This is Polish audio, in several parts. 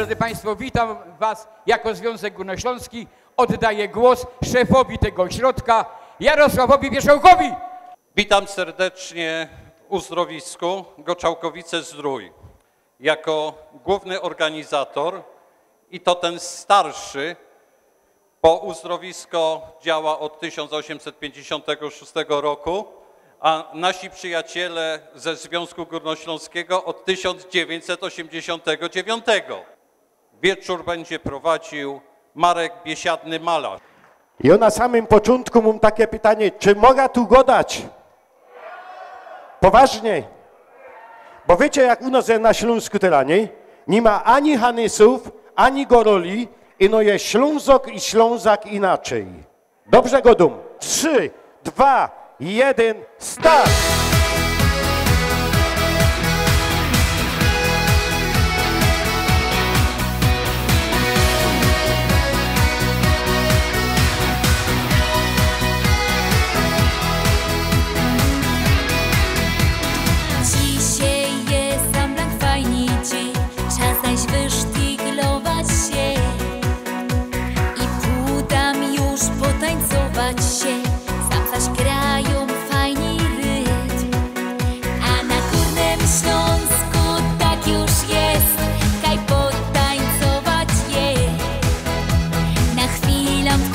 Państwo, witam Was jako Związek Górnośląski. Oddaję głos szefowi tego ośrodka, Jarosławowi Wierzchołkowi. Witam serdecznie w uzdrowisku Goczałkowice Zdrój. Jako główny organizator i to ten starszy, bo uzdrowisko działa od 1856 roku, a nasi przyjaciele ze Związku Górnośląskiego od 1989. Wieczór będzie prowadził Marek Biesiadny Malarz. Ja na samym początku mam takie pytanie, czy mogę tu godać? Poważnie. Bo wiecie, jak u nas na Śląsku teraz, nie? Nie ma ani Hanysów, ani Goroli, i no jest Ślązok i Ślązak inaczej. Dobrze, Godum? Trzy, dwa, jeden, start!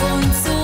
słońce